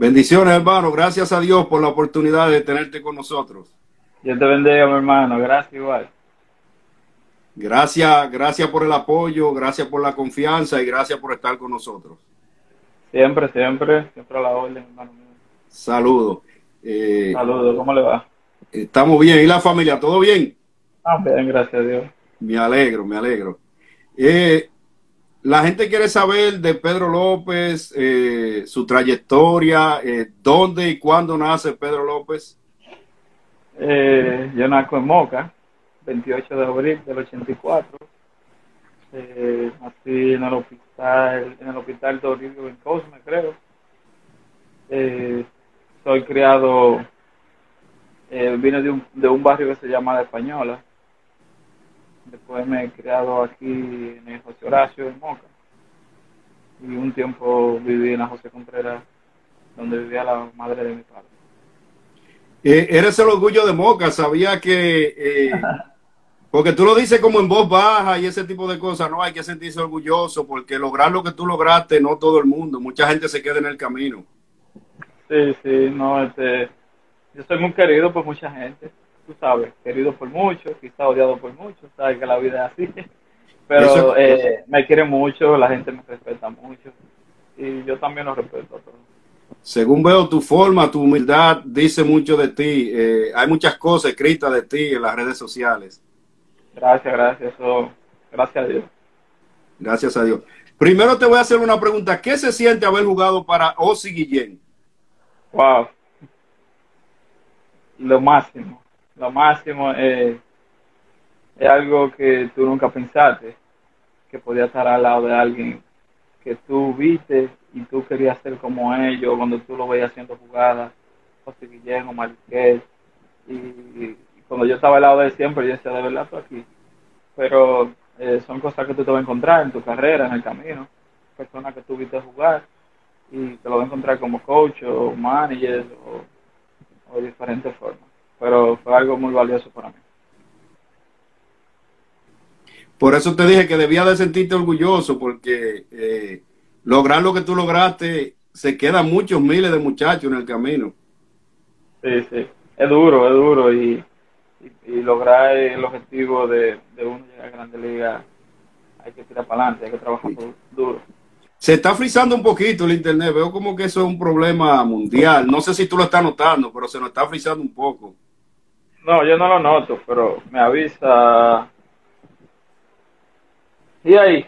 Bendiciones, hermano. Gracias a Dios por la oportunidad de tenerte con nosotros. Dios te bendiga, mi hermano. Gracias igual. Gracias, gracias por el apoyo, gracias por la confianza y gracias por estar con nosotros. Siempre, siempre, siempre a la orden, hermano mío. Saludos. Eh, Saludos, ¿cómo le va? Estamos bien. ¿Y la familia? ¿Todo bien? Ah, bien, gracias a Dios. Me alegro, me alegro. Eh, la gente quiere saber de Pedro López, eh, su trayectoria, eh, dónde y cuándo nace Pedro López. Eh, yo nazco en Moca, 28 de abril del 84. Eh, nací en el hospital, en el hospital Toribio en Cosme, creo. Soy criado, vine de un, de un barrio que se llama La Española. Después me he criado aquí en el José Horacio, en Moca. Y un tiempo viví en la José Contreras, donde vivía la madre de mi padre. Eh, eres el orgullo de Moca, sabía que, eh, porque tú lo dices como en voz baja y ese tipo de cosas, no hay que sentirse orgulloso porque lograr lo que tú lograste, no todo el mundo, mucha gente se queda en el camino. Sí, sí, no, este, yo soy muy querido por mucha gente, tú sabes, querido por muchos, quizá odiado por muchos, sabes que la vida es así, pero Eso- eh, me quiere mucho, la gente me respeta mucho y yo también los respeto a todos. Según veo tu forma, tu humildad dice mucho de ti. Eh, hay muchas cosas escritas de ti en las redes sociales. Gracias, gracias, eso, gracias a Dios. Gracias a Dios. Primero te voy a hacer una pregunta. ¿Qué se siente haber jugado para Osi Guillén? Wow. Lo máximo, lo máximo eh, es algo que tú nunca pensaste, que podía estar al lado de alguien que tú viste y tú querías ser como ellos cuando tú lo veías haciendo jugadas, José Guillermo, Marqués, y, cuando yo estaba al lado de siempre, yo decía, de verdad, tú aquí. Pero eh, son cosas que tú te vas a encontrar en tu carrera, en el camino, personas que tú viste jugar y te lo vas a encontrar como coach o manager o, o diferentes formas. Pero fue algo muy valioso para mí. Por eso te dije que debía de sentirte orgulloso porque eh, lograr lo que tú lograste, se quedan muchos miles de muchachos en el camino. Sí, sí. Es duro, es duro y, y, y lograr el objetivo de, de uno llegar a Grande Liga hay que tirar para adelante, hay que trabajar duro. Se está frizando un poquito el internet. Veo como que eso es un problema mundial. No sé si tú lo estás notando, pero se nos está frizando un poco. No, yo no lo noto, pero me avisa. ¿Y ahí?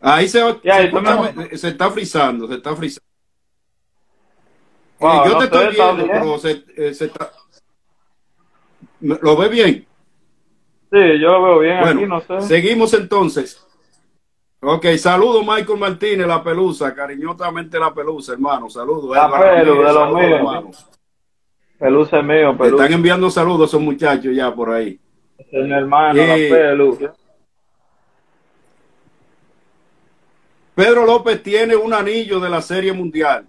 Ahí se, y escucha- se está frizando, se está frizando. Wow, Eh, yo no te estoy viendo, pero se, eh, se está... ¿Me- ¿Lo ves bien? Sí, yo lo veo bien Bueno, aquí, no sé. seguimos entonces. Ok, saludos Michael Martínez, la pelusa, cariñosamente la pelusa, hermano. Saludos. La pelu, Ramírez, de los saludos, míos. hermano. Pelusa es mío, Pelusa están enviando saludos esos muchachos ya por ahí. es mi hermano, Eh, la Pelu. Pedro López tiene un anillo de la Serie Mundial.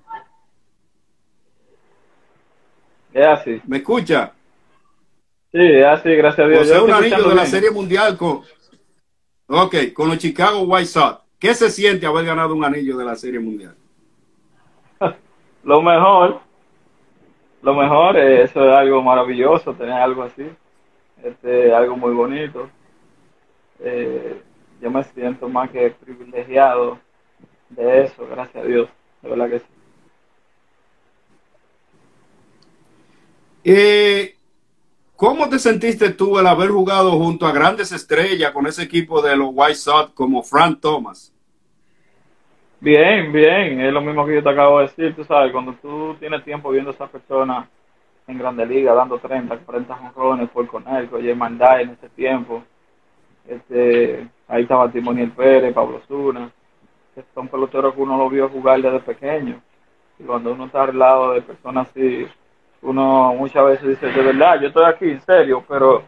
Es así. ¿Me escucha? Sí, es así, gracias a Dios. Posee un anillo de la. Serie Mundial con... Ok, con los Chicago White Sox. ¿Qué se siente haber ganado un anillo de la Serie Mundial? Lo mejor, lo mejor, eh, eso es algo maravilloso, tener algo así, este, algo muy bonito. Eh, yo me siento más que privilegiado de eso, gracias a Dios, de verdad que sí. Eh, ¿Cómo te sentiste tú al haber jugado junto a grandes estrellas con ese equipo de los White Sox como Frank Thomas? Bien, bien, es lo mismo que yo te acabo de decir, tú sabes, cuando tú tienes tiempo viendo a esa persona en Grande Liga dando 30, 40 jonrones por Conel, Oye Mandai en ese tiempo, este, ahí estaba Timoniel Pérez, Pablo Zuna, que son peloteros que uno lo vio jugar desde pequeño, y cuando uno está al lado de personas así, uno muchas veces dice, de verdad, yo estoy aquí, en serio, pero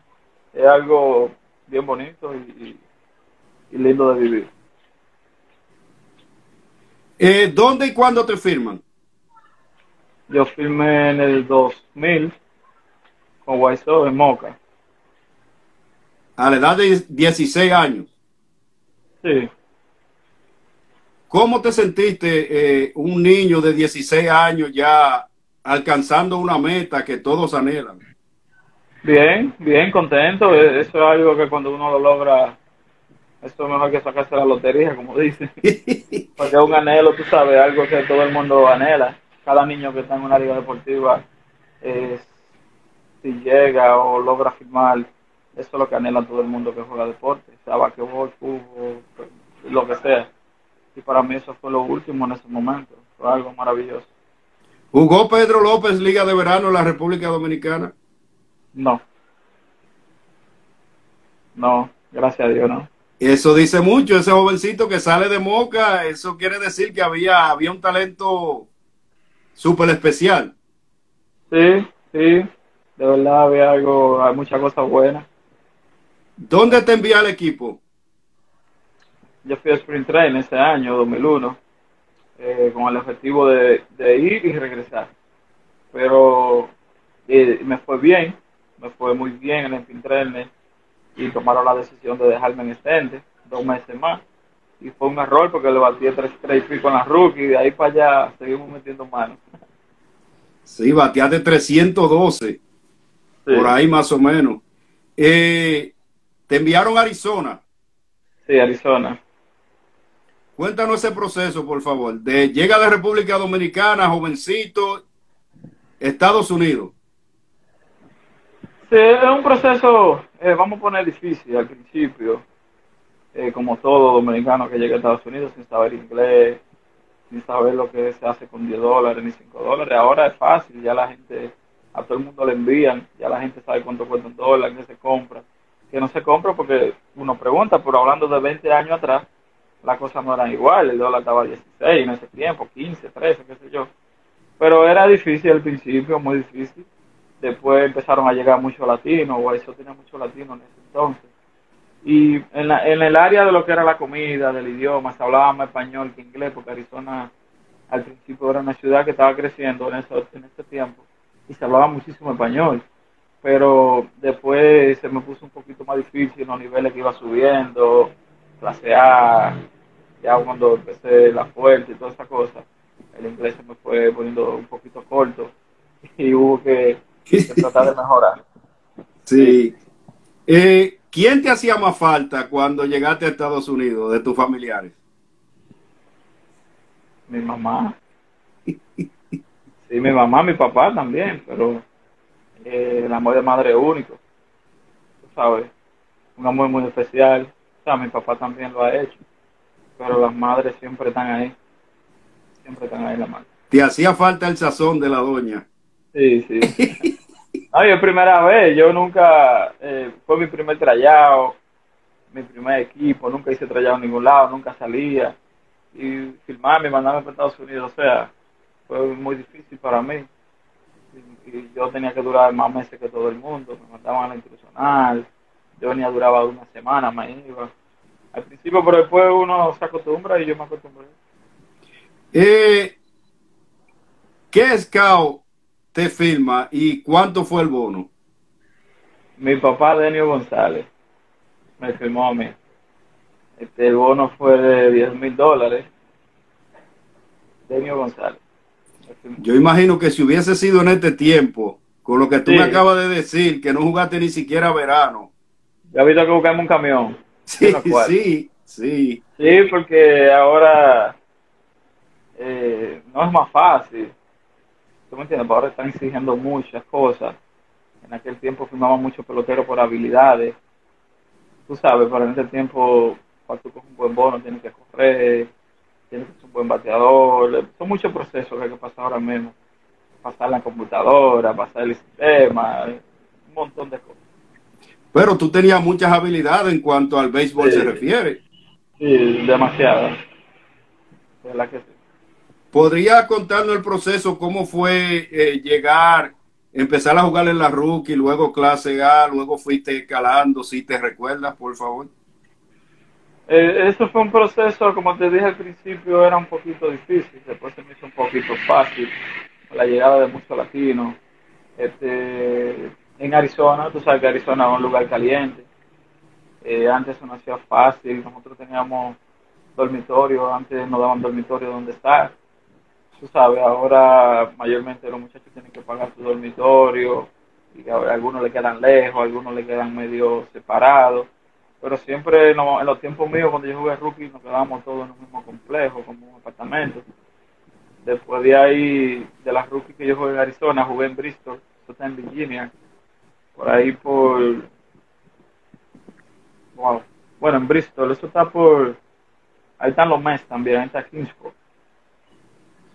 es algo bien bonito y- y lindo de vivir. Eh, ¿Dónde y cuándo te firman? Yo firmé en el 2000 con Sox en Moca. A la edad de 16 años. Sí, ¿Cómo te sentiste eh, un niño de 16 años ya alcanzando una meta que todos anhelan? Bien, bien, contento. E, eso es algo que cuando uno lo logra, eso es mejor que sacarse la lotería, como dicen. Porque es un anhelo, tú sabes, algo que todo el mundo anhela. Cada niño que está en una liga deportiva, si llega o logra firmar, eso es lo que anhela todo el mundo que juega deporte, sea basquetbol, fútbol, lo que sea y para mí eso fue lo último en ese momento, fue algo maravilloso. ¿Jugó Pedro López Liga de Verano en la República Dominicana? No. No, gracias a Dios, no. Eso dice mucho, ese jovencito que sale de Moca, eso quiere decir que había, había un talento súper especial. Sí, sí, de verdad había algo, hay muchas cosas buenas. ¿Dónde te envía el equipo? yo fui a Sprint Train ese año, 2001, eh, con el objetivo de, ir y regresar. Pero eh, me fue bien, me fue muy bien en el Sprint Train y tomaron la decisión de dejarme en extende dos meses más. Y fue un error porque le batí tres, tres y con la rookie y de ahí para allá seguimos metiendo manos. Sí, de 312, por ahí más o menos. Eh, ¿Te enviaron a Arizona? Sí, Arizona. Cuéntanos ese proceso, por favor. De llega de República Dominicana, jovencito, Estados Unidos. Sí, es un proceso, eh, vamos a poner difícil al principio, eh, como todo dominicano que llega a Estados Unidos sin saber inglés, sin saber lo que se hace con 10 dólares ni 5 dólares. Ahora es fácil, ya la gente, a todo el mundo le envían, ya la gente sabe cuánto cuesta un dólar, qué se compra, que no se compra porque uno pregunta, pero hablando de 20 años atrás, las cosas no eran iguales, el dólar estaba a 16 en ese tiempo, 15, 13, qué sé yo. Pero era difícil al principio, muy difícil. Después empezaron a llegar muchos latinos, eso tenía muchos latinos en ese entonces. Y en, la, en el área de lo que era la comida, del idioma, se hablaba más español que inglés, porque Arizona al principio era una ciudad que estaba creciendo en, eso, en ese tiempo y se hablaba muchísimo español. Pero después se me puso un poquito más difícil los niveles que iba subiendo, clase ya cuando empecé la fuerte y toda esa cosa, el inglés se me fue poniendo un poquito corto y hubo que, tratar de mejorar. Sí. Eh, ¿Quién te hacía más falta cuando llegaste a Estados Unidos de tus familiares? Mi mamá. Sí, mi mamá, mi papá también, pero eh, el amor de madre único. Tú sabes, un amor muy especial mi papá también lo ha hecho, pero las madres siempre están ahí, siempre están ahí la madre. ¿Te hacía falta el sazón de la doña? Sí, sí. Ay, es primera vez, yo nunca, eh, fue mi primer trayado, mi primer equipo, nunca hice trayado en ningún lado, nunca salía. Y filmarme mandarme para Estados Unidos, o sea, fue muy difícil para mí. Y, yo tenía que durar más meses que todo el mundo, me mandaban a la institucional, yo venía, duraba una semana, me iba. Al principio, pero después uno se acostumbra y yo me acostumbré. Eh, ¿Qué scout te firma y cuánto fue el bono? Mi papá, Denio González, me firmó a mí. Este, el bono fue de 10 mil dólares. Denio González. Yo imagino que si hubiese sido en este tiempo, con lo que tú me acabas de decir, que no jugaste ni siquiera verano, ya visto que buscamos un camión. Sí, sí, sí. Sí, porque ahora eh, no es más fácil. ¿Tú me entiendes? Ahora están exigiendo muchas cosas. En aquel tiempo firmaban muchos peloteros por habilidades. Tú sabes, pero en ese tiempo, cuando tú coges un buen bono, tienes que correr, tienes que ser un buen bateador. Son muchos procesos que hay que pasar ahora mismo. Pasar la computadora, pasar el sistema, un montón de cosas. Pero tú tenías muchas habilidades en cuanto al béisbol se refiere. Sí, demasiadas. ¿Podría contarnos el proceso, cómo fue eh, llegar, empezar a jugar en la rookie, luego clase A, luego fuiste escalando, si te recuerdas, por favor? Eh, eso fue un proceso, como te dije al principio, era un poquito difícil, después se me hizo un poquito fácil, la llegada de muchos latinos. Este, en Arizona, tú sabes que Arizona es un lugar caliente. Eh, antes no hacía fácil, nosotros teníamos dormitorio, antes no daban dormitorio donde estar. Tú sabes, ahora mayormente los muchachos tienen que pagar su dormitorio, y algunos le quedan lejos, algunos le quedan medio separados. Pero siempre en los tiempos míos, cuando yo jugué rookie, nos quedábamos todos en un mismo complejo, como un apartamento. Después de ahí, de las rookies que yo jugué en Arizona, jugué en Bristol, eso está en Virginia, por ahí por... Wow. Bueno, en Bristol, eso está por... Ahí están los Mets también, ahí está Kingsport.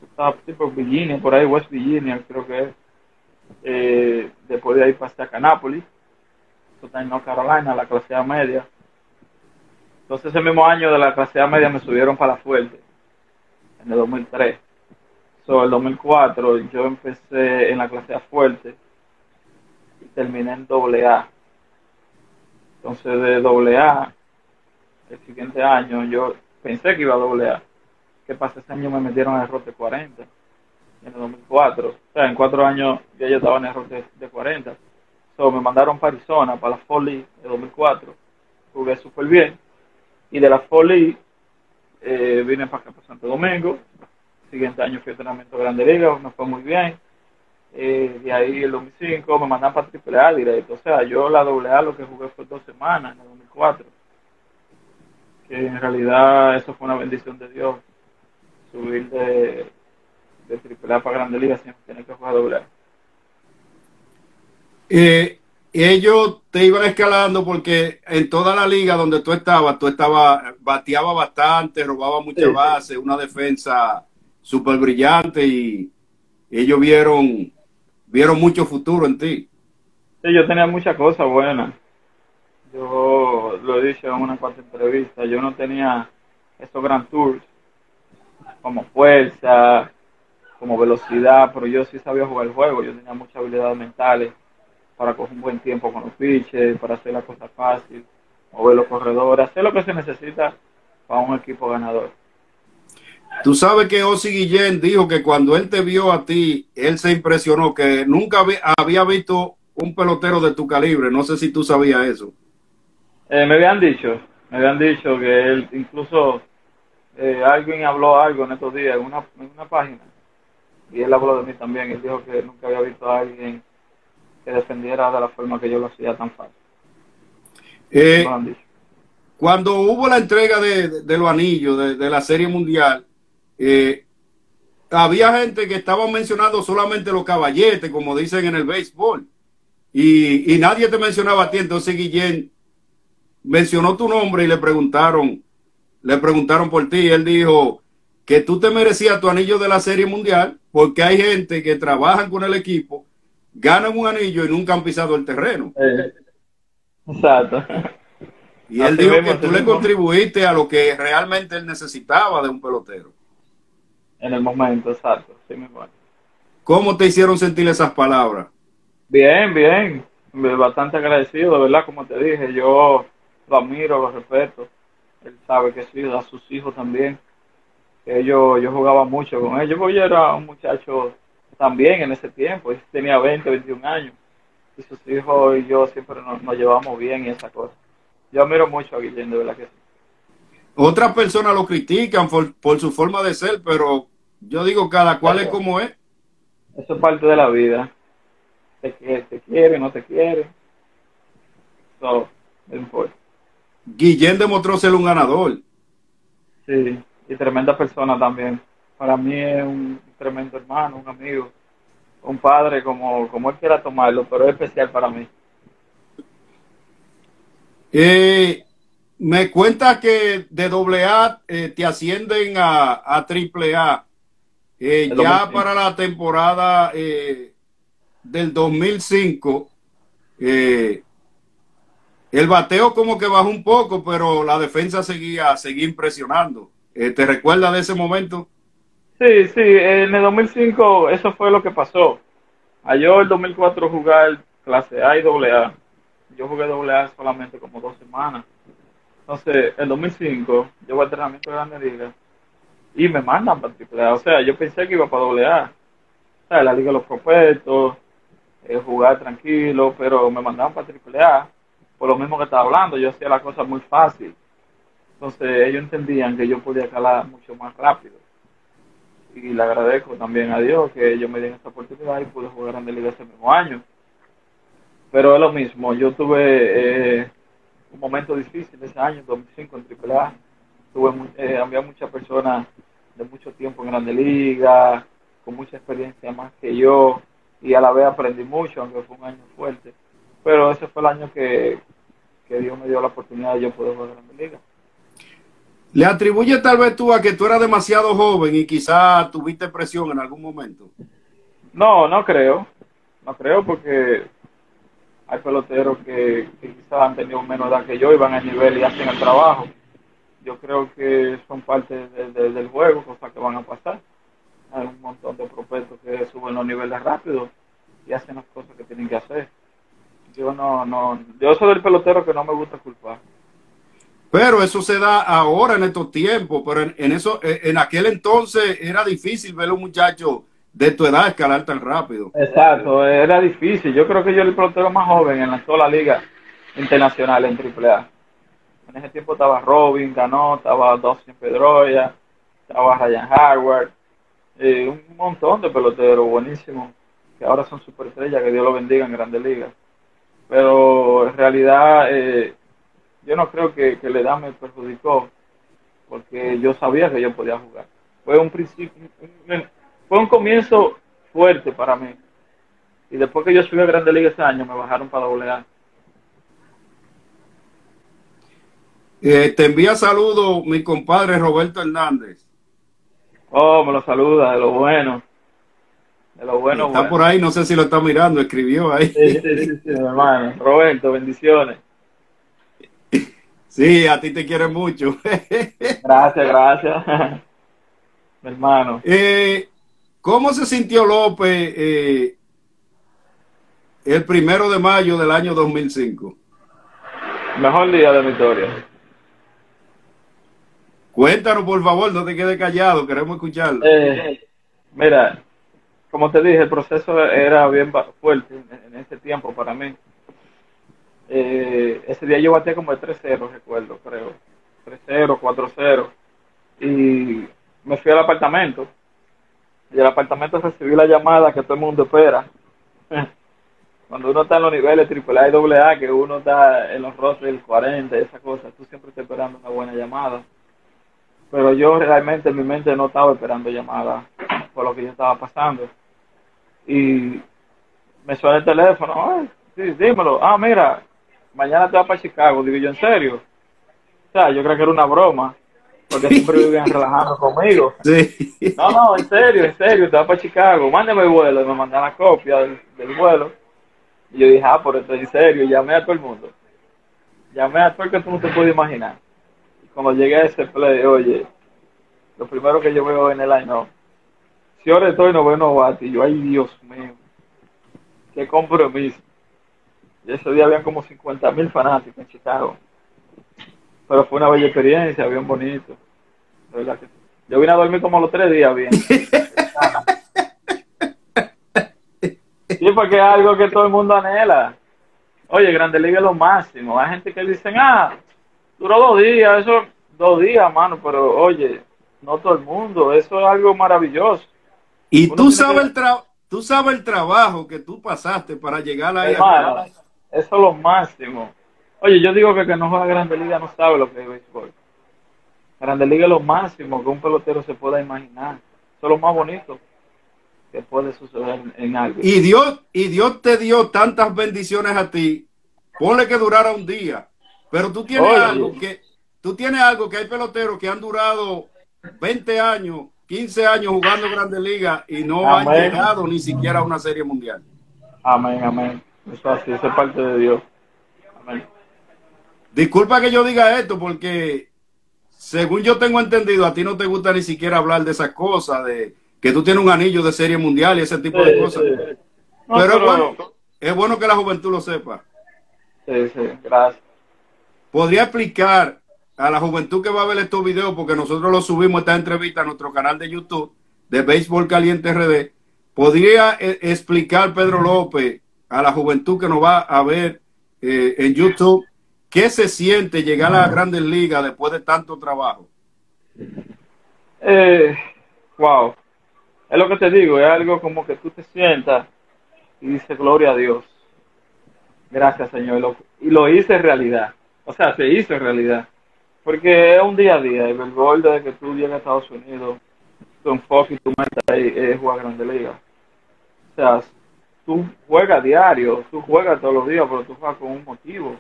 Está por Virginia, por ahí West Virginia, creo que. Eh, después de ahí pasé a Canápolis, en North Carolina, la clase media. Entonces ese mismo año de la clase media me subieron para la fuerte, en el 2003. So, el 2004 yo empecé en la clase A fuerte y terminé en doble A. Entonces de doble A, el siguiente año yo pensé que iba a doble A. ¿Qué pasa? Ese año me metieron en el rote 40 en el 2004. O sea, en cuatro años ya yo estaba en error de, de 40. So, me mandaron para Arizona, para la Foley de 2004. Jugué súper bien. Y de la Foley eh, vine para acá, para Santo Domingo. El siguiente año fui a entrenamiento de Grande Liga, me fue muy bien. Eh, de ahí el 2005 me mandan para AAA directo. O sea, yo la AA lo que jugué fue dos semanas en el 2004. Que en realidad eso fue una bendición de Dios. Subir de de triple A para Grande Liga siempre tienen que jugar doble eh, ellos te iban escalando porque en toda la liga donde tú estabas, tú estabas, bateaba bastante, robaba muchas bases, una defensa súper brillante y ellos vieron, vieron mucho futuro en ti. Sí, yo tenía muchas cosas buenas. Yo lo he dicho en una cuarta entrevista, yo no tenía esos Grand Tours como fuerza, como velocidad, pero yo sí sabía jugar el juego, yo tenía muchas habilidades mentales para coger un buen tiempo con los pitches, para hacer las cosas fácil, mover los corredores, hacer lo que se necesita para un equipo ganador. Tú sabes que Osi Guillén dijo que cuando él te vio a ti, él se impresionó, que nunca había visto un pelotero de tu calibre. No sé si tú sabías eso. Eh, me habían dicho, me habían dicho que él, incluso eh, alguien habló algo en estos días en una, en una página y él habló de mí también. Él dijo que nunca había visto a alguien que defendiera de la forma que yo lo hacía tan fácil. Eh, cuando hubo la entrega de, los anillos de, la Serie Mundial, eh, había gente que estaba mencionando solamente los caballetes, como dicen en el béisbol, y, y nadie te mencionaba a ti. Entonces Guillén mencionó tu nombre y le preguntaron, le preguntaron por ti. Y él dijo que tú te merecías tu anillo de la Serie Mundial porque hay gente que trabajan con el equipo, ganan un anillo y nunca han pisado el terreno. Eh, exacto. Y él dijo que tú le contribuiste a lo que realmente él necesitaba de un pelotero. En el momento, exacto. ¿Cómo te hicieron sentir esas palabras? Bien, bien. Bastante agradecido, de verdad, como te dije. Yo lo admiro, lo respeto. Él sabe que sí, a sus hijos también yo, yo jugaba mucho con ellos, porque yo era un muchacho también en ese tiempo, tenía 20, 21 años, y sus hijos y yo siempre nos, llevamos bien y esa cosa. Yo admiro mucho a Guillermo, de verdad que sí. Otras personas lo critican por, su forma de ser, pero yo digo, cada cual es como es. Eso es parte de la vida. Te, te quiere, no te quiere. So, no importa. Guillén demostró ser un ganador. Sí y tremenda persona también. Para mí es un tremendo hermano, un amigo, un padre, como, como él quiera tomarlo, pero es especial para mí. Eh, me cuenta que de doble A eh, te ascienden a, a triple A. Eh, ya para la temporada del 2005, el bateo como que bajó un poco, pero la defensa seguía, seguía impresionando. Eh, ¿Te recuerdas de ese momento? Sí, sí, en el 2005 eso fue lo que pasó. A yo el 2004 jugar clase A y doble A. Yo jugué doble A solamente como dos semanas. Entonces, en 2005 yo voy a entrenamiento de Grande Liga y me mandan para triple A. O sea, yo pensé que iba para doble A. O sea, la Liga de los Prospectos, eh, jugar tranquilo, pero me mandaban para triple A. Por lo mismo que estaba hablando, yo hacía la cosa muy fácil Entonces ellos entendían que yo podía calar mucho más rápido. Y le agradezco también a Dios que ellos me dieron esta oportunidad y pude jugar en Liga ese mismo año. Pero es lo mismo, yo tuve eh, un momento difícil ese año, 2005 en AAA. Tuve, eh, había muchas personas de mucho tiempo en Grande Liga, con mucha experiencia más que yo, y a la vez aprendí mucho, aunque fue un año fuerte. Pero ese fue el año que, que Dios me dio la oportunidad de yo poder jugar en Grande Liga. ¿Le atribuye tal vez tú a que tú eras demasiado joven y quizá tuviste presión en algún momento? No, no creo. No creo porque hay peloteros que, quizás han tenido menos edad que yo y van al nivel y hacen el trabajo. Yo creo que son parte del juego, cosas que van a pasar. Hay un montón de prospectos que suben los niveles rápidos y hacen las cosas que tienen que hacer. Yo no, no, yo soy del pelotero que no me gusta culpar. Pero eso se da ahora en estos tiempos, pero en, eso, eh, en aquel entonces era difícil ver a un muchacho de tu edad escalar tan rápido. Exacto, era difícil. Yo creo que yo era el pelotero más joven en la, toda la liga internacional en AAA. En ese tiempo estaba Robin, ganó, estaba Dustin Pedroya, estaba Ryan Howard, eh, un montón de peloteros buenísimos que ahora son superestrellas, que Dios lo bendiga en Grandes Ligas. Pero en realidad eh, yo no creo que, que la edad me perjudicó, porque yo sabía que yo podía jugar. Fue un principio, fue un comienzo fuerte para mí. Y después que yo subí a Grande Liga ese año, me bajaron para doble A. Eh, te envía saludos mi compadre Roberto Hernández. Oh, me lo saluda, de lo bueno. De lo bueno. Está por ahí, no sé si lo está mirando, escribió ahí. Sí, sí, sí, hermano. Roberto, bendiciones. Sí, a ti te quiere mucho. gracias, gracias. hermano. Eh, ¿Cómo se sintió López eh, el primero de mayo del año 2005? Mejor día de mi historia. Cuéntanos, por favor, no te quedes callado, queremos escucharlo. Eh, mira, como te dije, el proceso era bien fuerte en, ese tiempo para mí. Eh, ese día yo batía como de 3-0, recuerdo, creo. 3-0, 4-0. Y me fui al apartamento. Y el apartamento recibí la llamada que todo el mundo espera. Cuando uno está en los niveles AAA y AA, que uno está en los rostros del 40, esa cosa, tú siempre estás esperando una buena llamada. Pero yo realmente en mi mente no estaba esperando llamada por lo que yo estaba pasando. Y me suena el teléfono, Ay, sí, dímelo, ah, mira, mañana te vas para Chicago. Digo yo, ¿en serio? O sea, yo creo que era una broma, porque siempre vivían relajando conmigo. Sí. No, no, en serio, en serio, te vas para Chicago, mándame el vuelo. Y me mandan la copia del, vuelo. Y yo dije, ah, por esto en serio, llamé a todo el mundo. Llamé a todo el que tú no te puedes imaginar. Y cuando llegué a ese play, oye, lo primero que yo veo en el año, ahora estoy no veo novato, y yo, ay Dios mío, qué compromiso. Y ese día habían como 50 mil fanáticos en Chicago. Pero fue una bella experiencia, bien bonito. yo vine a dormir como los tres días bien. sí, porque es algo que todo el mundo anhela. Oye, Grande Liga es lo máximo. Hay gente que dicen, ah, duró dos días, eso, dos días, mano, pero oye, no todo el mundo, eso es algo maravilloso. Y tú sabes, el tú sabes el trabajo que tú pasaste para llegar ahí. Eso es lo máximo. Oye, yo digo que que no juega Grande Liga no sabe lo que es béisbol. Grande Liga es lo máximo que un pelotero se pueda imaginar. Eso es lo más bonito que puede suceder en, algo. Y Dios, y Dios te dio tantas bendiciones a ti. Ponle que durara un día. Pero tú tienes algo que tú tienes algo que hay peloteros que han durado 20 años, 15 años jugando Grande Liga y no han llegado ni siquiera a una serie mundial. Amén, amén. Eso así, eso es parte de Dios. Amén. Disculpa que yo diga esto porque según yo tengo entendido, a ti no te gusta ni siquiera hablar de esas cosas, de que tú tienes un anillo de serie mundial y ese tipo de cosas. pero, es, bueno, es bueno que la juventud lo sepa. Sí, sí, gracias. ¿Podría explicar a la juventud que va a ver estos videos, porque nosotros lo subimos esta entrevista a nuestro canal de YouTube de Béisbol Caliente RD, ¿podría eh, explicar Pedro López a la juventud que nos va a ver eh, en YouTube ¿qué se siente llegar a la Grandes Ligas después de tanto trabajo? Eh, wow, es lo que te digo, es algo como que tú te sientas y dices, gloria a Dios. Gracias, Señor. Y lo, hice realidad. O sea, se hizo realidad. Porque es un día a día. El gol de que tú llegas a Estados Unidos, tu enfoque y tu meta es jugar Grande Liga. O sea, tú juegas diario, tú juegas todos los días, pero tú juegas con un motivo.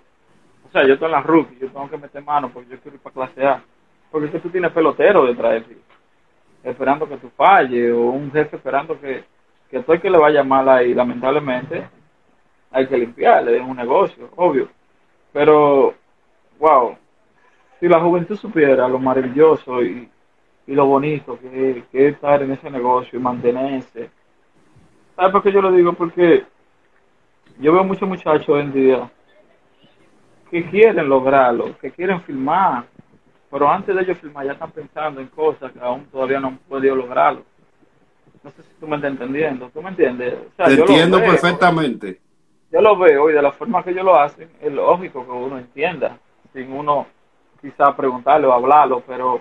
O sea, yo estoy en la rookie, yo tengo que meter mano porque yo quiero ir para clase A. Porque es que tú tienes pelotero detrás de ti esperando que tú falles, o un jefe esperando que, que todo el que le vaya mal ahí, lamentablemente, hay que limpiarle, es un negocio, obvio. Pero, wow, si la juventud supiera lo maravilloso y, y lo bonito que, es estar en ese negocio y mantenerse. ¿Sabes por qué yo lo digo? Porque yo veo muchos muchachos hoy en día que quieren lograrlo, que quieren filmar, pero antes de ellos filmar ya están pensando en cosas que aún todavía no han podido lograrlo. No sé si tú me estás entendiendo. ¿Tú me entiendes? Te entiendo perfectamente. Yo lo veo y de la forma que ellos lo hacen, es lógico que uno entienda, sin uno quizá preguntarle o hablarlo, pero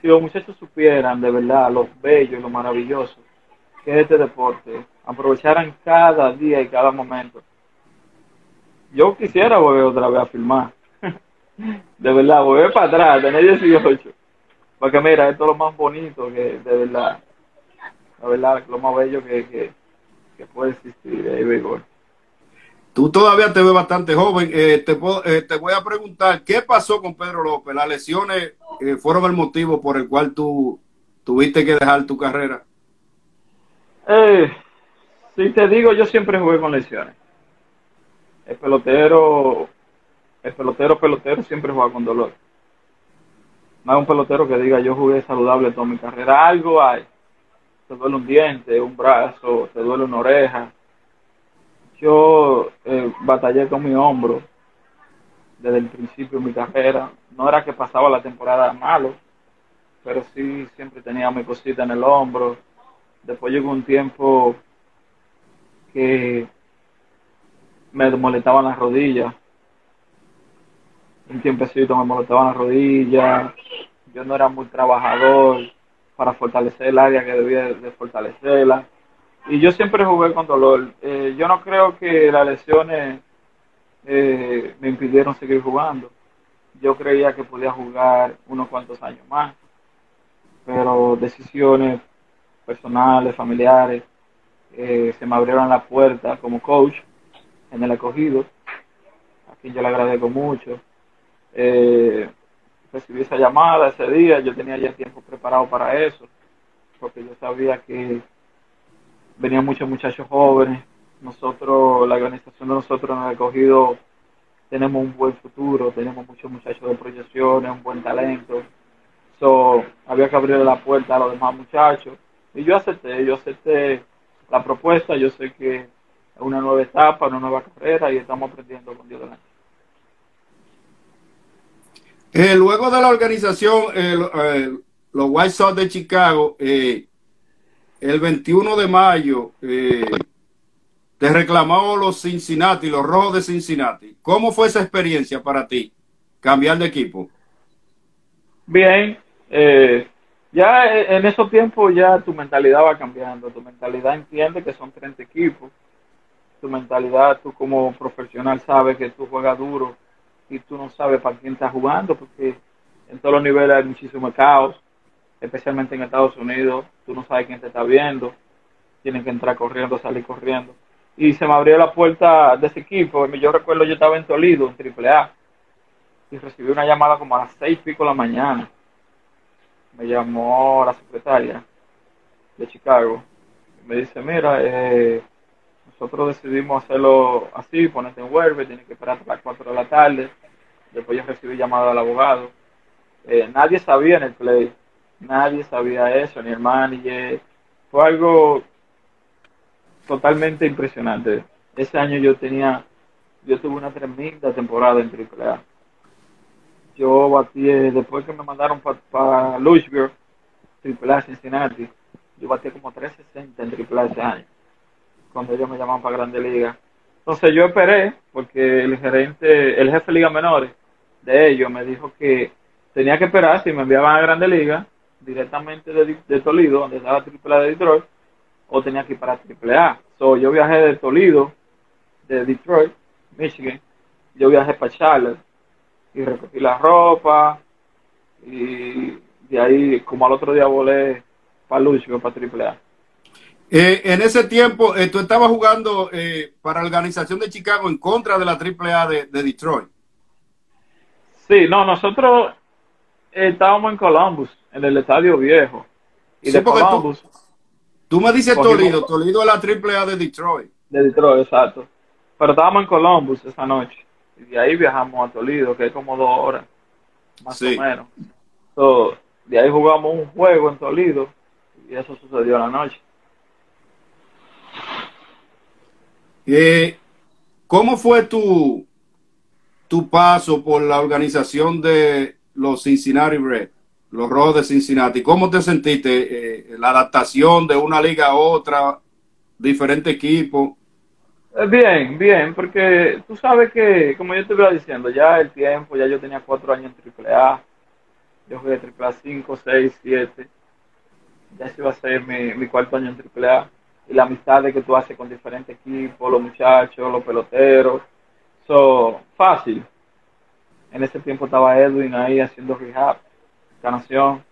si los muchachos supieran de verdad lo bello y lo maravilloso que es este deporte, aprovecharan cada día y cada momento. Yo quisiera volver otra vez a filmar de verdad, volver para atrás, tener 18. Porque mira, esto es lo más bonito que, de verdad, la verdad, lo más bello que, que, puede existir de Tú todavía te ves bastante joven. Eh, te, eh, te voy a preguntar, ¿qué pasó con Pedro López? ¿Las lesiones eh, fueron el motivo por el cual tú tuviste que dejar tu carrera? Si te digo, yo siempre jugué con lesiones. El pelotero el pelotero pelotero siempre juega con dolor. No hay un pelotero que diga yo jugué saludable toda mi carrera. Algo hay. Te duele un diente, un brazo, te duele una oreja. Yo eh, batallé con mi hombro desde el principio de mi carrera. No era que pasaba la temporada malo, pero sí siempre tenía mi cosita en el hombro. Después llegó un tiempo que me molestaban las rodillas un tiempecito me molestaban las rodillas, yo no era muy trabajador para fortalecer el área que debía de fortalecerla. Y yo siempre jugué con dolor. Eh, yo no creo que las lesiones eh, me impidieron seguir jugando. Yo creía que podía jugar unos cuantos años más, pero decisiones personales, familiares, eh, se me abrieron la puerta como coach en el acogido, a quien yo le agradezco mucho eh, recibí esa llamada ese día, yo tenía ya tiempo preparado para eso, porque yo sabía que venían muchos muchachos jóvenes, nosotros, la organización de nosotros en el recogido tenemos un buen futuro, tenemos muchos muchachos de proyecciones, un buen talento, so, había que abrirle la puerta a los demás muchachos, y yo acepté, yo acepté la propuesta, yo sé que es una nueva etapa, una nueva carrera y estamos aprendiendo con Dios delante. Eh, luego de la organización, los White Sox de Chicago, eh, el 21 de mayo, eh, te reclamó los Cincinnati, los Rojos de Cincinnati. ¿Cómo fue esa experiencia para ti, cambiar de equipo? Bien, ya en esos tiempos ya tu mentalidad va cambiando, tu mentalidad entiende que son 30 equipos, tu mentalidad, tú como profesional sabes que tú juegas duro y tú no sabes para quién estás jugando, porque en todos los niveles hay muchísimo caos, especialmente en Estados Unidos, tú no sabes quién te está viendo, tienes que entrar corriendo, salir corriendo. Y se me abrió la puerta de ese equipo, yo recuerdo yo estaba en Toledo, en AAA, y recibí una llamada como a las seis pico de la mañana. Me llamó la secretaria de Chicago, y me dice, mira, eh, nosotros decidimos hacerlo así, ponerte en web, tienes que esperar hasta las 4 de la tarde. Después yo recibí llamado del abogado. Eh, nadie sabía en el play, nadie sabía eso, ni el manager. Fue algo totalmente impresionante. Ese año yo tenía, yo tuve una tremenda temporada en AAA. Yo batí, eh, después que me mandaron para pa Louisville, AAA Cincinnati, yo batí como 360 en AAA ese año cuando ellos me llaman para Grande Liga. Entonces yo esperé, porque el gerente, el jefe de Liga Menores de ellos me dijo que tenía que esperar si me enviaban a Grande Liga, directamente de, de Toledo, donde estaba Triple A de Detroit, o tenía que ir para Triple A. So, yo viajé de Toledo, de Detroit, Michigan, yo viajé para Charlotte y recogí la ropa y de ahí como al otro día volé para Lucho, para Triple A. Eh, en ese tiempo, eh, tú estabas jugando eh, para la organización de Chicago en contra de la AAA de, de Detroit. Sí, no, nosotros estábamos en Columbus, en el estadio viejo. Y Sí, de tú- Columbus, Tú me dices Toledo, Toledo es la AAA de Detroit. de Detroit, exacto. Pero estábamos en Columbus esa noche. Y de ahí viajamos a Toledo, que es como dos horas, más Sí. o menos. So, de ahí jugamos un juego en Toledo y eso sucedió la noche. Eh, ¿Cómo fue tu, tu paso por la organización de los Cincinnati Reds, los Rojos de Cincinnati? ¿Cómo te sentiste? eh, la adaptación de una liga a otra, diferente equipo. Eh, Bien, bien, porque tú sabes que, como yo te iba diciendo, ya el tiempo, ya yo tenía cuatro años en AAA, yo jugué AAA 5, 6, 7, ya ese iba a ser mi, mi cuarto año en AAA, y la amistad que tú haces con diferentes equipos, los muchachos, los peloteros, so, fácil. En ese tiempo estaba Edwin ahí haciendo rehab, canción,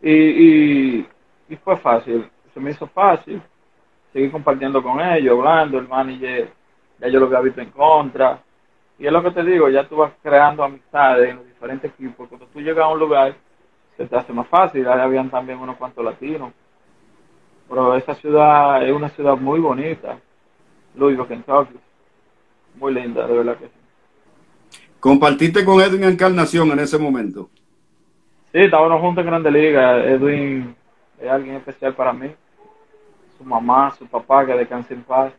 y, y, fue fácil, se me hizo fácil seguir compartiendo con ellos, hablando, el manager, ya yo lo había visto en contra. Y es lo que te digo, ya tú vas creando amistades en los diferentes equipos. Cuando tú llegas a un lugar, se te hace más fácil. Ahí habían también unos cuantos latinos. Pero esa ciudad es una ciudad muy bonita. Louisville, Kentucky. Muy linda, de verdad que sí. ¿Compartiste con Edwin Encarnación en ese momento? Sí, estábamos juntos en Grande Liga. Edwin es alguien especial para mí. Su mamá, su papá, que descanse en paz,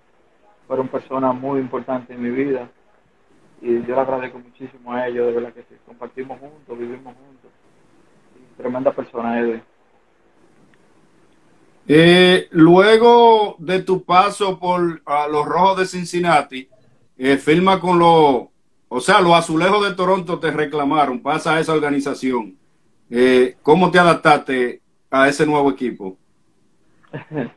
fueron personas muy importantes en mi vida. Y yo le agradezco muchísimo a ellos, de verdad que sí. Compartimos juntos, vivimos juntos. Y tremenda persona, Edwin. Eh, luego de tu paso por ah, los Rojos de Cincinnati, eh, firma con los, o sea, los Azulejos de Toronto te reclamaron, pasa a esa organización. Eh, ¿Cómo te adaptaste a ese nuevo equipo?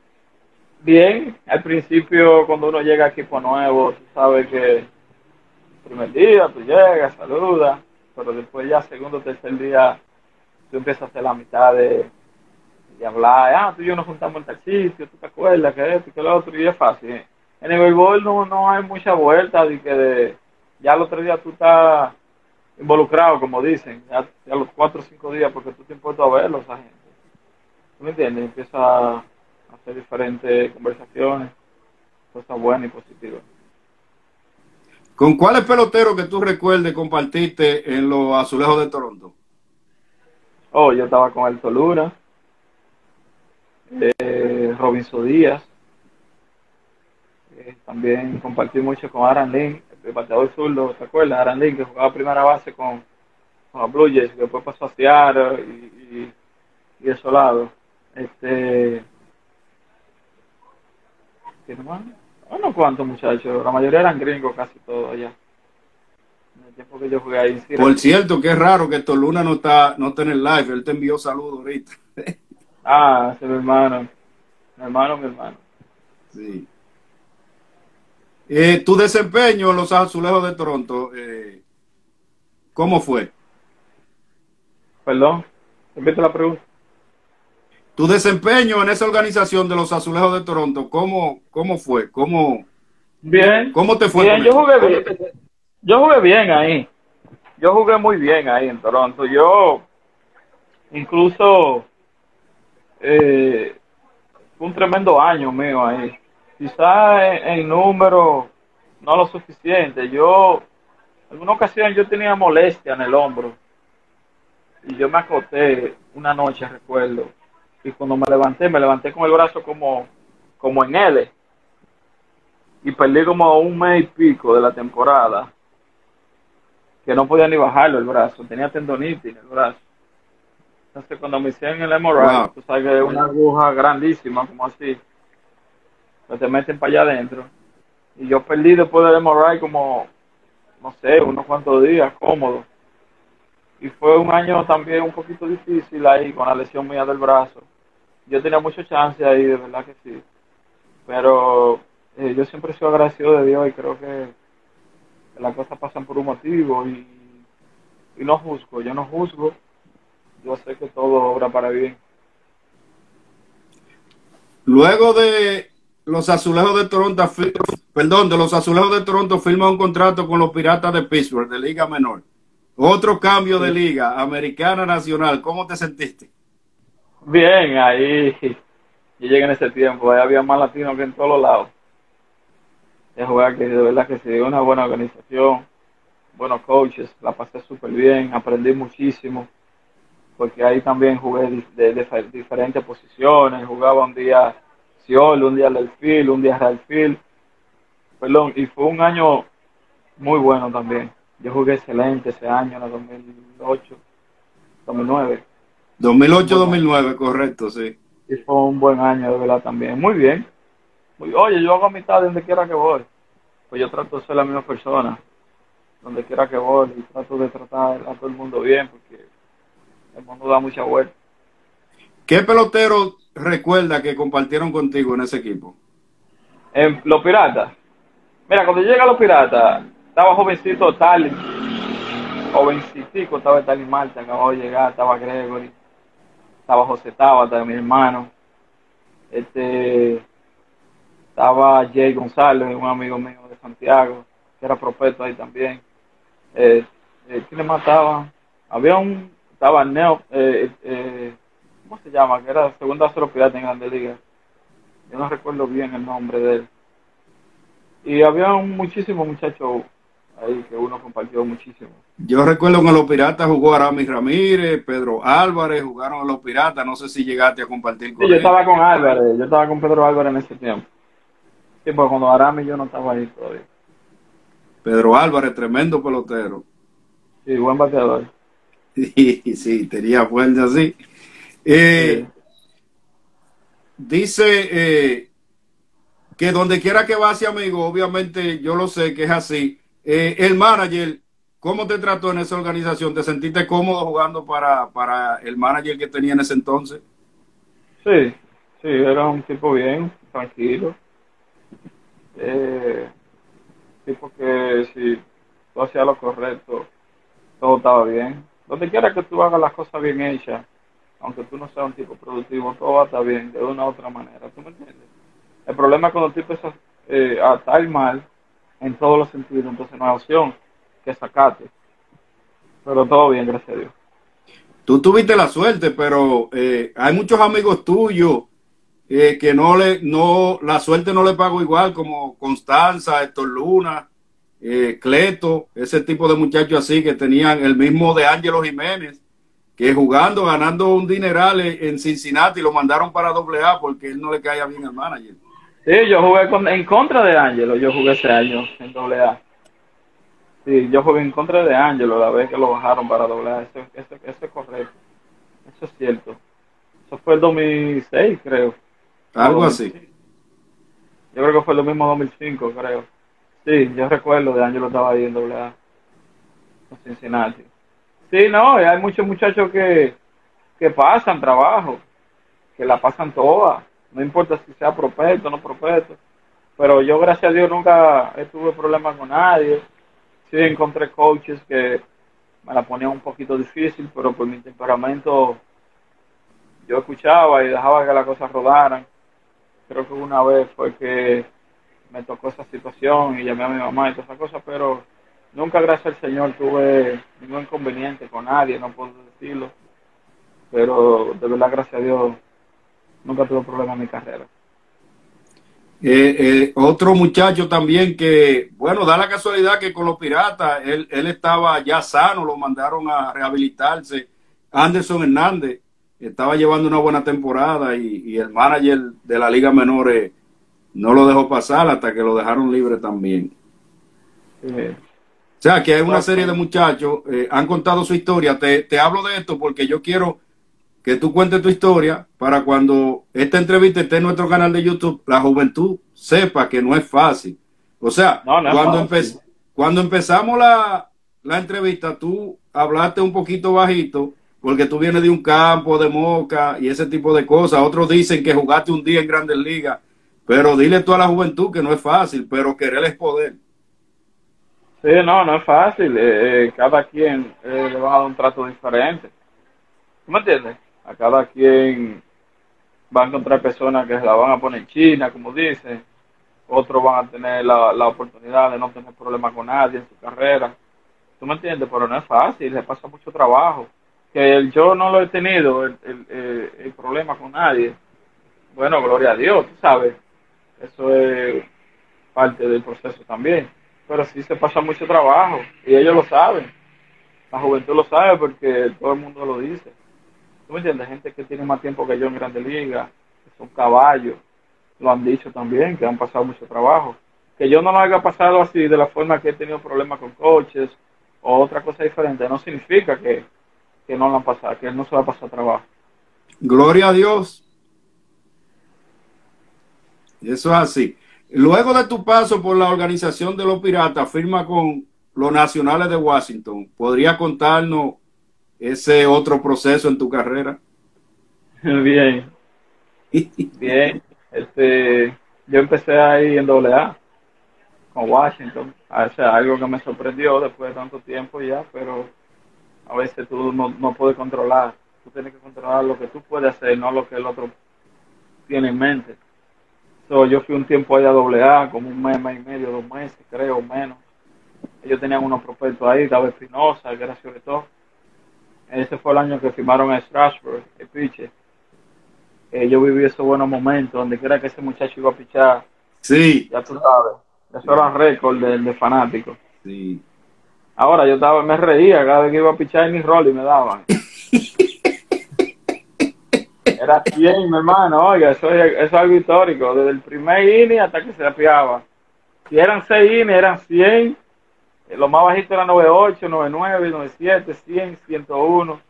Bien, al principio cuando uno llega a equipo nuevo, tú sabes que el primer día tú llegas, saludas, pero después ya segundo tercer día tú empiezas a hacer la mitad de, de hablar, ah, tú y yo nos juntamos en tal sitio, tú te acuerdas que esto que lo otro, y es fácil. En el béisbol no, no hay mucha vuelta de que de, ya el otro día tú estás involucrado, como dicen, ya, ya los cuatro o cinco días porque tú te impuesto a verlos a gente. ¿Tú me entiendes? Empieza a hacer diferentes conversaciones, cosas buenas y positivas. ¿Con cuáles peloteros que tú recuerdes compartiste en los Azulejos de Toronto? Oh, yo estaba con el Tolura, eh, Robinson Díaz, eh, también compartí mucho con Aaron Lynn, el bateador zurdo, ¿te acuerdas? Lynn, que jugaba primera base con, con los Blue Jays, que después pasó a Seattle y, y, y de lado. Este, ¿Qué más? Unos cuantos muchachos, la mayoría eran gringos, casi todos allá. En el tiempo que yo jugué ahí en Por cierto, que es raro que Toluna no está, no está en el live, él te envió saludos ahorita. Ah, ese es mi hermano. Mi hermano, mi hermano. Sí. Eh, tu desempeño en los Azulejos de Toronto, eh, ¿cómo fue? Perdón, repito la pregunta. Tu desempeño en esa organización de los Azulejos de Toronto, ¿cómo, cómo fue? ¿Cómo, Bien. cómo te fue? Bien, yo jugué bien. Yo jugué bien ahí. Yo jugué muy bien ahí en Toronto. Yo, incluso, eh, fue un tremendo año mío ahí. Quizás en, en número no lo suficiente. Yo, en alguna ocasión yo tenía molestia en el hombro. Y yo me acosté una noche, recuerdo. Y cuando me levanté, me levanté con el brazo como, como en L y perdí como un mes y pico de la temporada que no podía ni bajarlo el brazo, tenía tendonitis en el brazo. Entonces cuando me hicieron el MRI, Wow. tú sabes que es una aguja grandísima, como así, que te meten para allá adentro. Y yo perdí después del MRI como, no sé, unos cuantos días, cómodo. Y fue un año también un poquito difícil ahí con la lesión mía del brazo. Yo tenía mucha chance ahí, de verdad que sí. Pero eh, yo siempre soy agradecido de Dios y creo que, las cosas pasan por un motivo y, y no juzgo, yo no juzgo. Yo sé que todo obra para bien. Luego de los azulejos de Toronto, perdón, de los azulejos de Toronto firma un contrato con los Piratas de Pittsburgh, de Liga Menor. Otro cambio de liga, americana nacional. ¿Cómo te sentiste? Bien, ahí yo llegué en ese tiempo, ahí había más latinos que en todos los lados. Es jugar que de verdad que se una buena organización, buenos coaches, la pasé súper bien, aprendí muchísimo, porque ahí también jugué de, diferentes posiciones, jugaba un día Un día Field, un día Field, perdón, y fue un año muy bueno también. Yo jugué excelente ese año, en el 2008, 2009. 2008-2009, correcto, sí. Y fue un buen año, de verdad, también. Muy bien. oye, yo hago amistad donde quiera que voy. Pues yo trato de ser la misma persona, donde quiera que voy, y trato de tratar a todo el mundo bien, porque el mundo da mucha vuelta. ¿Qué pelotero recuerda que compartieron contigo en ese equipo? En los Piratas. Mira, cuando llega a los Piratas, estaba jovencito tal, jovencitico, estaba Tali Marta, acabó de llegar, estaba Gregory, estaba José Tabata, mi hermano, este, estaba Jay González, un amigo mío de Santiago, que era profeto ahí también. Eh, eh, ¿Quién le mataba? Había un, estaba Neo, eh, eh, ¿cómo se llama? Que era segunda propiedad en Grande Liga. Yo no recuerdo bien el nombre de él. Y había un muchísimo muchacho ahí que uno compartió muchísimo. Yo recuerdo que los Piratas jugó Aramis Ramírez, Pedro Álvarez, jugaron a los Piratas, no sé si llegaste a compartir con sí, yo estaba con Álvarez, yo estaba con Pedro Álvarez en ese tiempo. Sí, porque cuando Aramis yo no estaba ahí todavía. Pedro Álvarez, tremendo pelotero. Sí, buen bateador. Sí, sí, tenía fuerte así. Eh, dice eh, que donde quiera que vaya, amigo, obviamente yo lo sé que es así eh, el manager, ¿cómo te trató en esa organización? ¿Te sentiste cómodo jugando para, para el manager que tenía en ese entonces? Sí, sí, era un tipo bien, tranquilo. Eh, tipo que si tú hacías lo correcto, todo estaba bien. Donde quiera que tú hagas las cosas bien hechas, aunque tú no seas un tipo productivo, todo va a estar bien de una u otra manera. ¿Tú me entiendes? El problema es cuando tipo es eh, a tal mal en todos los sentidos, entonces no hay opción que sacarte. Pero todo bien, gracias a Dios. Tú tuviste la suerte, pero eh, hay muchos amigos tuyos eh, que no le, no, la suerte no le pagó igual, como Constanza, Héctor Luna, eh, Cleto, ese tipo de muchachos así que tenían el mismo de Ángelo Jiménez, que jugando, ganando un dineral en Cincinnati, lo mandaron para AA porque él no le caía bien al manager. Sí, yo jugué en contra de Ángelo, yo jugué ese año en doble A. Sí, yo jugué en contra de Ángelo la vez que lo bajaron para doble A, eso, es correcto, eso es cierto. Eso fue el 2006, creo. Algo así. Yo creo que fue lo mismo 2005, creo. Sí, yo recuerdo de Ángelo estaba ahí en doble A, en Cincinnati. Sí, no, hay muchos muchachos que, que pasan trabajo, que la pasan todas no importa si sea propeto o no propeto. Pero yo, gracias a Dios, nunca tuve problemas con nadie. Sí encontré coaches que me la ponían un poquito difícil, pero por mi temperamento yo escuchaba y dejaba que las cosas rodaran. Creo que una vez fue que me tocó esa situación y llamé a mi mamá y todas esas cosas, pero nunca, gracias al Señor, tuve ningún inconveniente con nadie, no puedo decirlo. Pero de verdad, gracias a Dios, nunca tuve problema en mi carrera. Eh, eh, otro muchacho también que, bueno, da la casualidad que con los piratas, él, él estaba ya sano, lo mandaron a rehabilitarse. Anderson Hernández estaba llevando una buena temporada y, el manager de la Liga Menores no lo dejó pasar hasta que lo dejaron libre también. O sea, que hay una serie de muchachos, eh, han contado su historia. Te, te hablo de esto porque yo quiero que tú cuentes tu historia para cuando esta entrevista esté en nuestro canal de YouTube, la juventud sepa que no es fácil. O sea, cuando, cuando empezamos la, la entrevista, tú hablaste un poquito bajito porque tú vienes de un campo de moca y ese tipo de cosas. Otros dicen que jugaste un día en Grandes Ligas, pero dile tú a la juventud que no es fácil, pero querer es poder. Sí, no, no es fácil. Eh, eh, cada quien eh, le va a dar un trato diferente. ¿Tú me entiendes? A cada quien va a encontrar personas que se la van a poner en China, como dicen. Otros van a tener la, la oportunidad de no tener problemas con nadie en su carrera. ¿Tú me entiendes? Pero no es fácil, le pasa mucho trabajo que yo no lo he tenido el, el, problema con nadie. Bueno, gloria a Dios, tú sabes. Eso es parte del proceso también. Pero sí se pasa mucho trabajo y ellos lo saben. La juventud lo sabe porque todo el mundo lo dice. ¿Tú me entiendes? Gente que tiene más tiempo que yo en Grande Liga, que son caballos, lo han dicho también, que han pasado mucho trabajo. Que yo no lo haya pasado así de la forma que he tenido problemas con coches o otra cosa diferente, no significa que, que no lo han pasado, que él no se va a pasar trabajo. Gloria a Dios. Eso es así. Luego de tu paso por la organización de los piratas, firma con los nacionales de Washington. ¿Podría contarnos ese otro proceso en tu carrera? Bien. Bien. Este, yo empecé ahí en AA con Washington. O sea, algo que me sorprendió después de tanto tiempo ya, pero a veces tú no, no puedes controlar. Tú tienes que controlar lo que tú puedes hacer, no lo que el otro tiene en mente. So, yo fui un tiempo allá a doble A, como un mes, mes y medio, dos meses, creo, menos. Ellos tenían unos prospectos ahí, David Espinosa, sobre todo. Ese fue el año que firmaron a Strasbourg, el pitcher. Eh, yo viví esos buenos momentos, donde quiera que ese muchacho iba a pichar. Sí. Ya tú sabes. Eso era récord de, de fanático. Sí. Ahora yo estaba, me reía cada vez que iba a pichar en mi rol y me daban. Era 100, mi hermano, oiga, eso es, algo histórico, desde el primer inning hasta que se apiaba. Si eran 6 innings, eran 100, eh, lo más bajito era 98, 99, 97, 100, 101.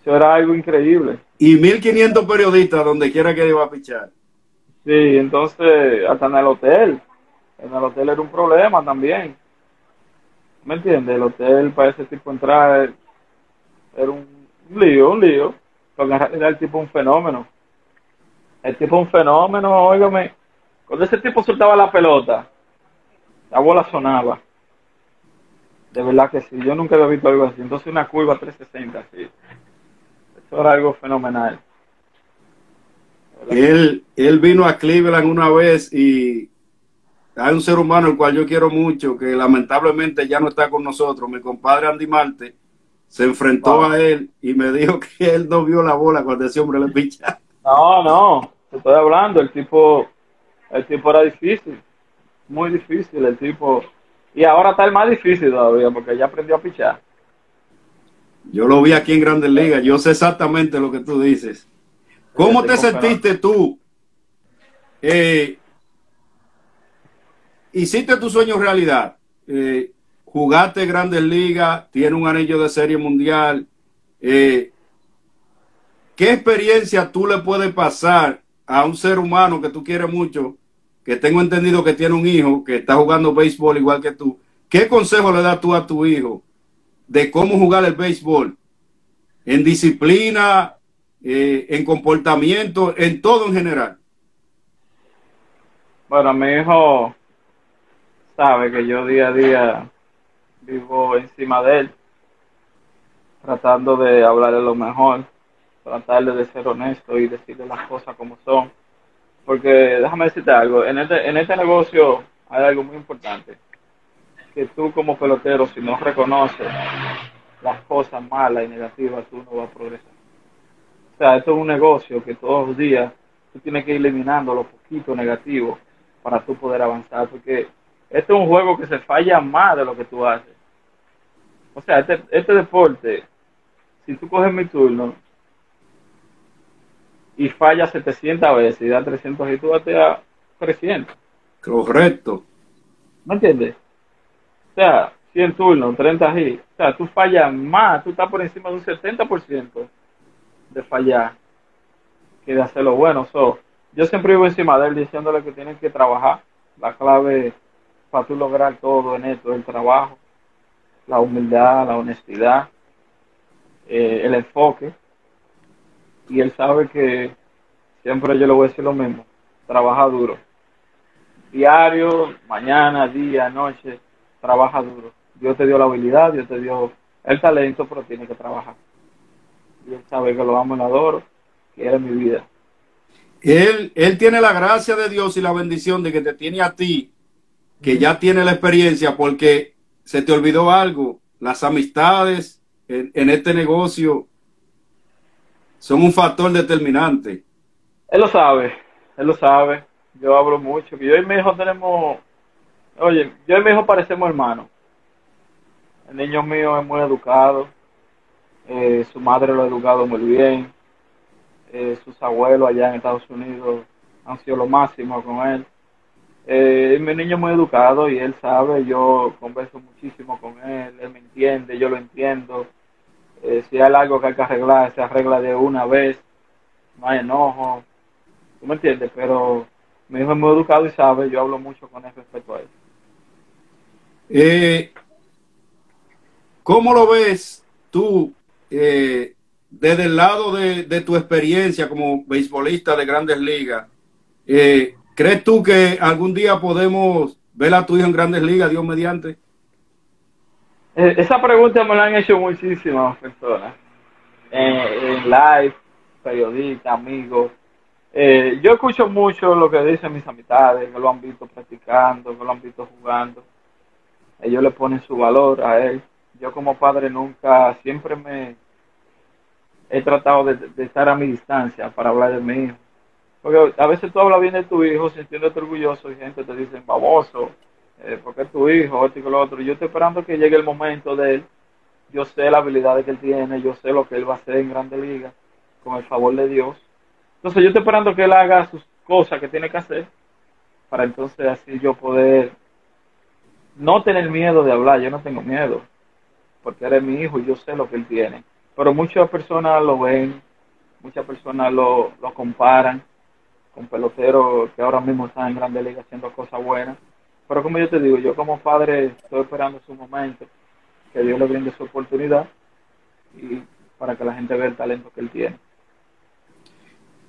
Eso era algo increíble. Y 1500 periodistas donde quiera que iba a pichar. Sí, entonces, hasta en el hotel. En el hotel era un problema también. ¿Me entiendes? El hotel para ese tipo entrar era un lío, un lío. Porque en el tipo un fenómeno. El tipo es un fenómeno, óigame. Cuando ese tipo soltaba la pelota, la bola sonaba. De verdad que sí, yo nunca había visto algo así. Entonces una curva 360, sí. Eso era algo fenomenal. Él, él vino a Cleveland una vez y hay un ser humano el cual yo quiero mucho, que lamentablemente ya no está con nosotros, mi compadre Andy Marte, se enfrentó a él y me dijo que él no vio la bola cuando ese hombre le picha. No, no, te estoy hablando, el tipo, el tipo era difícil, muy difícil el tipo, y ahora está el más difícil todavía, porque ya aprendió a pichar. Yo lo vi aquí en Grandes Ligas, yo sé exactamente lo que tú dices. ¿Cómo te sentiste tú eh, hiciste tu sueño realidad. Eh, jugaste Grandes Ligas, tiene un anillo de serie mundial. Eh, ¿Qué experiencia tú le puedes pasar a un ser humano que tú quieres mucho, que tengo entendido que tiene un hijo, que está jugando béisbol igual que tú? ¿Qué consejo le das tú a tu hijo de cómo jugar el béisbol? En disciplina, eh, en comportamiento, en todo en general. Bueno, mi hijo sabe que yo día a día vivo encima de él, tratando de hablarle lo mejor, tratarle de ser honesto y decirle las cosas como son. Porque déjame decirte algo, en este, en este negocio hay algo muy importante, que tú como pelotero, si no reconoces las cosas malas y negativas, tú no vas a progresar. O sea, esto es un negocio que todos los días tú tienes que ir eliminando lo poquito negativo para tú poder avanzar, porque este es un juego que se falla más de lo que tú haces. O sea, este, este deporte, si tú coges mi turno y fallas 700 veces y das 300 y tú vas a 300. Correcto. ¿Me entiendes? O sea, 100 turnos, 30 hits. O sea, tú fallas más, tú estás por encima de un 70% de fallar que de hacerlo bueno. So, yo siempre vivo encima de él diciéndole que tienen que trabajar. La clave para tú lograr todo en esto, el trabajo, la humildad, la honestidad, eh, el enfoque. Y él sabe que siempre yo le voy a decir lo mismo, trabaja duro. Diario, mañana, día, noche, trabaja duro. Dios te dio la habilidad, Dios te dio el talento, pero tiene que trabajar. Y él sabe que lo amo y lo adoro, que era mi vida. Él, él tiene la gracia de Dios y la bendición de que te tiene a ti, que ya tiene la experiencia, porque se te olvidó algo. Las amistades en, este negocio son un factor determinante. Él lo sabe, él lo sabe. Yo hablo mucho. Yo y mi hijo tenemos, oye, yo y mi hijo parecemos hermanos. El niño mío es muy educado. Eh, su madre lo ha educado muy bien. Eh, sus abuelos allá en Estados Unidos han sido lo máximo con él. Eh, mi niño muy educado y él sabe, yo converso muchísimo con él, él me entiende, yo lo entiendo. Eh, si hay algo que hay que arreglar, se arregla de una vez, no hay enojo, ¿tú me entiendes? Pero mi hijo es muy educado y sabe, yo hablo mucho con él respecto a eso. Eh, ¿Cómo lo ves tú eh, desde el lado de, de, tu experiencia como beisbolista de grandes ligas? Eh, ¿Crees tú que algún día podemos ver a tu hijo en grandes ligas, Dios mediante? Eh, esa pregunta me la han hecho muchísimas personas. en live, periodistas, amigos. Eh, yo escucho mucho lo que dicen mis amistades, que lo han visto practicando, que lo han visto jugando. Ellos le ponen su valor a él. Yo como padre nunca, siempre me he tratado de, de estar a mi distancia para hablar de mi hijo. Porque a veces tú hablas bien de tu hijo sintiéndote orgulloso y gente te dice baboso, eh, porque es tu hijo, esto y lo otro. Yo estoy esperando que llegue el momento de él. Yo sé las habilidades que él tiene, yo sé lo que él va a hacer en Grande Liga, con el favor de Dios. Entonces yo estoy esperando que él haga sus cosas que tiene que hacer, para entonces así yo poder no tener miedo de hablar. Yo no tengo miedo, porque él es mi hijo y yo sé lo que él tiene. Pero muchas personas lo ven, muchas personas lo, lo comparan con peloteros que ahora mismo están en Grande Liga haciendo cosas buenas. Pero como yo te digo, yo como padre estoy esperando su momento, que Dios le brinde su oportunidad y para que la gente vea el talento que él tiene.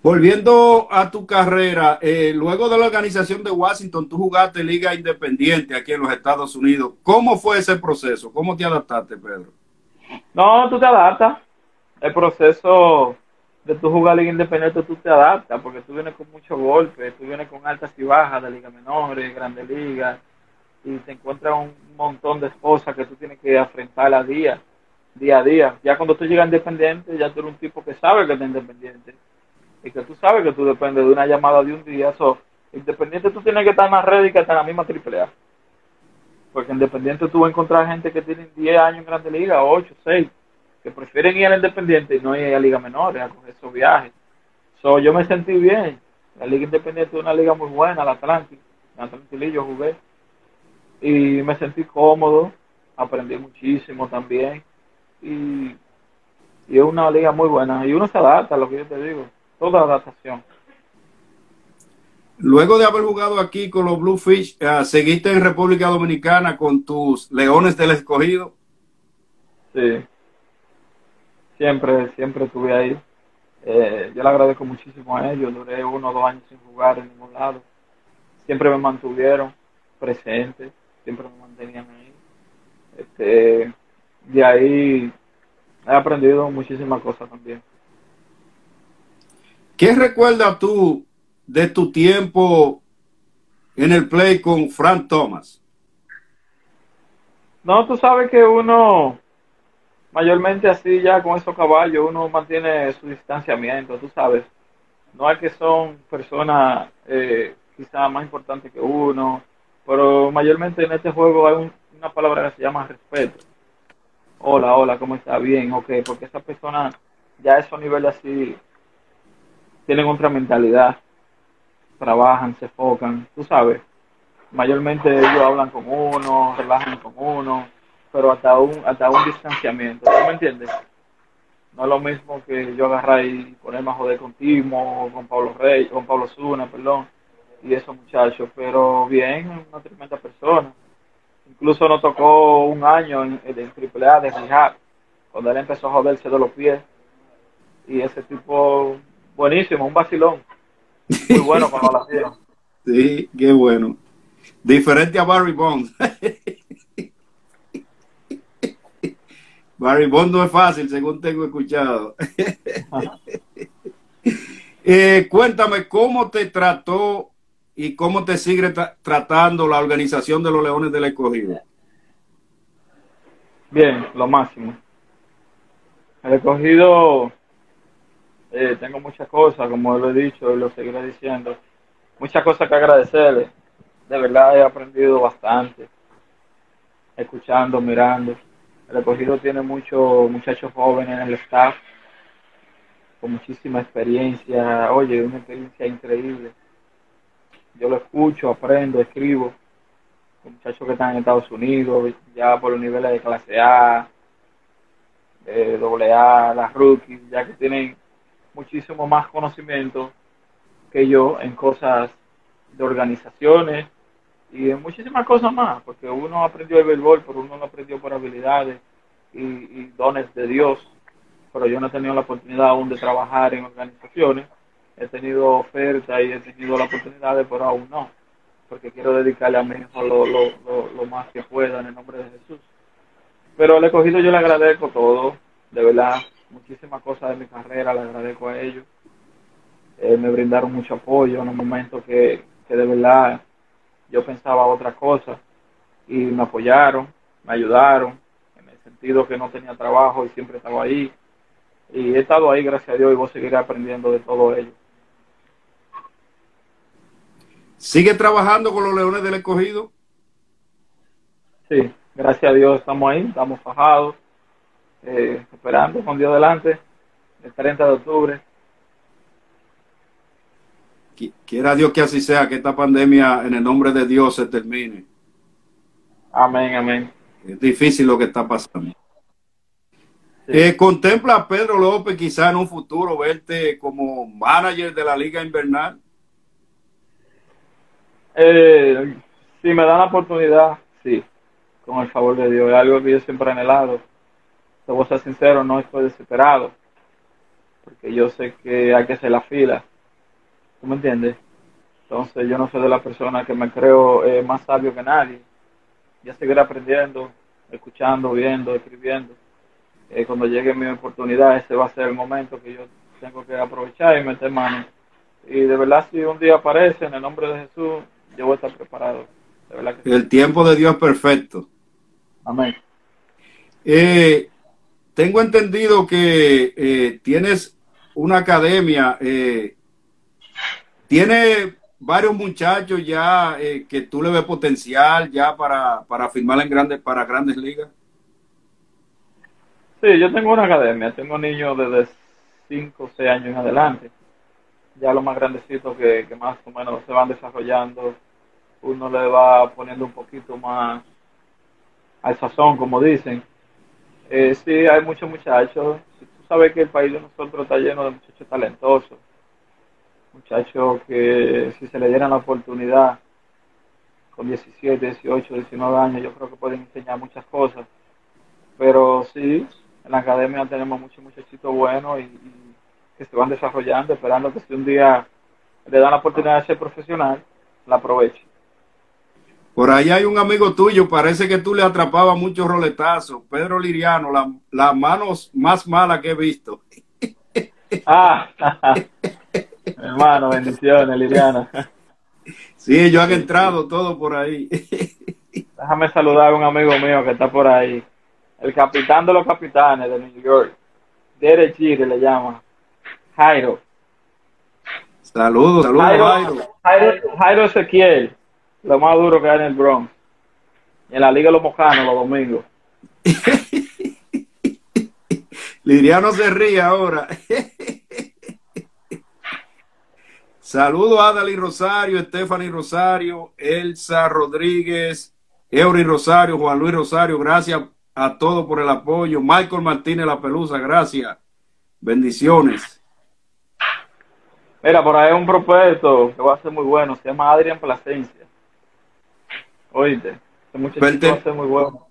Volviendo a tu carrera, eh, luego de la organización de Washington, tú jugaste Liga Independiente aquí en los Estados Unidos. ¿Cómo fue ese proceso? ¿Cómo te adaptaste, Pedro? No, tú te adaptas. El proceso de tu jugar Liga Independiente, tú te adaptas, porque tú vienes con muchos golpes, tú vienes con altas y bajas de Liga Menores, Grande Liga, y te encuentras un montón de cosas que tú tienes que afrontar a día, día a día. Ya cuando tú llegas Independiente, ya tú eres un tipo que sabe que está Independiente y que tú sabes que tú dependes de una llamada de un día. So, independiente tú tienes que estar más ready que hasta la misma AAA. Porque independiente tú vas a encontrar gente que tiene 10 años en Grande Liga, 8, 6, que prefieren ir al Independiente y no ir a Liga Menores, a coger esos viajes. So, yo me sentí bien. La Liga Independiente es una liga muy buena, la Atlántico. La Atlántico yo jugué. Y me sentí cómodo, aprendí muchísimo también. Y, y es una liga muy buena. Y uno se adapta a lo que yo te digo toda adaptación. Luego de haber jugado aquí con los Bluefish, uh, ¿seguiste en República Dominicana con tus Leones del Escogido? Sí. Siempre, siempre estuve ahí. Eh, yo le agradezco muchísimo a ellos. Duré uno o dos años sin jugar en ningún lado. Siempre me mantuvieron presente, siempre me mantenían ahí. Este, de ahí he aprendido muchísimas cosas también. ¿Qué recuerdas tú de tu tiempo en el play con Frank Thomas? No, tú sabes que uno, mayormente así ya con esos caballos, uno mantiene su distanciamiento, tú sabes. No es que son personas eh, quizá más importantes que uno, pero mayormente en este juego hay un, una palabra que se llama respeto. Hola, hola, ¿cómo está? Bien, ok, porque esa persona ya a esos niveles así tienen otra mentalidad, trabajan, se enfocan, tú sabes. Mayormente ellos hablan con uno, relajan con uno, pero hasta un, hasta un distanciamiento, ¿tú me entiendes? No es lo mismo que yo agarrar y ponerme a joder con Timo, con Pablo Rey, con Pablo Zuna, perdón. y esos muchachos, pero bien, una tremenda persona. Incluso nos tocó un año en, en AAA de rehab, cuando él empezó a joderse de los pies. Y ese tipo, buenísimo, un vacilón. Muy bueno cuando la hacía. Sí, qué bueno. Diferente a Barry Bonds. Barry Bonds no es fácil, según tengo escuchado. eh, cuéntame, ¿cómo te trató y cómo te sigue tra tratando la organización de los Leones del Escogido? Bien, lo máximo. El escogido, eh, tengo muchas cosas, como lo he dicho y lo seguiré diciendo, muchas cosas que agradecerle. De verdad he aprendido bastante, escuchando, mirando. El escogido tiene muchos muchachos jóvenes en el staff, con muchísima experiencia, oye, una experiencia increíble. Yo lo escucho, aprendo, escribo, muchachos que están en Estados Unidos, ya por los niveles de clase A, de doble A, las rookies, ya que tienen muchísimo más conocimiento que yo en cosas de organizaciones y en muchísimas cosas más, porque uno aprendió el béisbol, pero uno lo aprendió por habilidades y, dones de Dios, pero yo no he tenido la oportunidad aún de trabajar en organizaciones, he tenido ofertas y he tenido la oportunidad, pero aún no, porque quiero dedicarle a mi hijo lo, lo, lo, lo más que pueda en el nombre de Jesús. Pero al escogido yo le agradezco todo, de verdad, muchísimas cosas de mi carrera, le agradezco a ellos. Eh, me brindaron mucho apoyo en un momento que, que de verdad yo pensaba otra cosa y me apoyaron, me ayudaron, en el sentido que no tenía trabajo y siempre estaba ahí. Y he estado ahí, gracias a Dios, y voy a seguir aprendiendo de todo ello. ¿Sigue trabajando con los Leones del Escogido? Sí, gracias a Dios estamos ahí, estamos fajados, eh, esperando con Dios delante, el 30 de octubre. Quiera Dios que así sea, que esta pandemia en el nombre de Dios se termine. Amén, amén. Es difícil lo que está pasando. Sí. Eh, ¿Contempla a Pedro López quizá en un futuro verte como manager de la Liga Invernal? Eh, si me dan la oportunidad, sí, con el favor de Dios. Es algo que yo siempre he anhelado. Te voy a ser sincero, no estoy desesperado, porque yo sé que hay que hacer la fila. ¿Tú me entiendes? Entonces yo no soy de la persona que me creo eh, más sabio que nadie. Ya seguiré aprendiendo, escuchando, viendo, escribiendo. Eh, cuando llegue mi oportunidad, ese va a ser el momento que yo tengo que aprovechar y meter mano. Y de verdad, si un día aparece en el nombre de Jesús, yo voy a estar preparado. De verdad que el tiempo de Dios es perfecto. Amén. Eh, tengo entendido que eh, tienes una academia, eh, tiene varios muchachos ya eh, que tú le ves potencial ya para, para firmar en grandes, para grandes ligas. Sí, yo tengo una academia, tengo niños desde 5 o 6 años en adelante. Ya los más grandecitos que, que más o menos se van desarrollando, uno le va poniendo un poquito más al sazón, como dicen. Eh, sí, hay muchos muchachos. Tú sabes que el país de nosotros está lleno de muchachos talentosos. Muchachos que si se le dieran la oportunidad con 17, 18, 19 años, yo creo que pueden enseñar muchas cosas. Pero sí, en la academia tenemos muchos muchachitos buenos y, y que se van desarrollando, esperando que si un día le dan la oportunidad de ser profesional, la aprovechen. Por ahí hay un amigo tuyo, parece que tú le atrapabas muchos roletazos. Pedro Liriano, la, la manos más mala que he visto. Ah, hermano, bendiciones, Liriano. Sí, yo han entrado todo por ahí. Déjame saludar a un amigo mío que está por ahí. El capitán de los capitanes de New York. Derek Gire le llama. Jairo. Saludos, saludos, Jairo. Jairo, Jairo, Jairo Ezequiel lo más duro que hay en el Bronx. Y en la Liga de los Mojanos los domingos. Liriano se ríe ahora. Saludos a Adalí Rosario, Stephanie Rosario, Elsa Rodríguez, Eury Rosario, Juan Luis Rosario, gracias a todos por el apoyo. Michael Martínez La Pelusa, gracias. Bendiciones. Mira, por ahí hay un propuesto que va a ser muy bueno, se llama Adrián Plasencia. Oíste, ese muchachito va a ser muy bueno.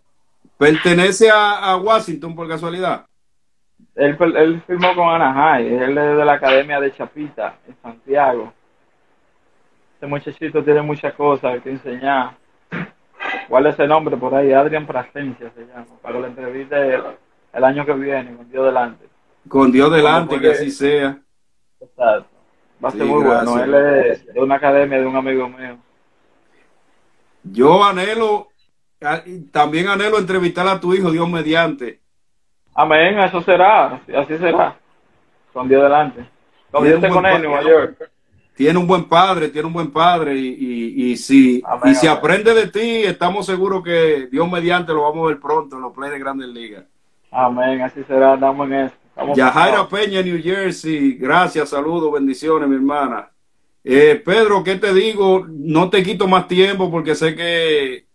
¿Pertenece a, a Washington por casualidad? Él, él firmó con Anaheim, él es de la Academia de Chapita, en Santiago. Este muchachito tiene muchas cosas que enseñar. ¿Cuál es el nombre por ahí? Adrián Plasencia se llama, para que lo entreviste el, año que viene, con Dios delante. Con Dios delante, que así sea. Exacto. Va a ser muy bueno. Él es de una academia de un amigo mío. Yo anhelo, también anhelo entrevistar a tu hijo, Dios mediante. Amén, eso será, así será. Con Dios delante. Con Dios con él, Nueva York. Tiene un buen padre, tiene un buen padre y, y, y si, y si aprende de ti, estamos seguros que Dios mediante lo vamos a ver pronto en los plays de Grandes Ligas. Amén, así será, andamos en eso. Yajaira Peña, New Jersey, gracias, saludos, bendiciones, mi hermana. Eh, Pedro, ¿qué te digo? No te quito más tiempo porque sé que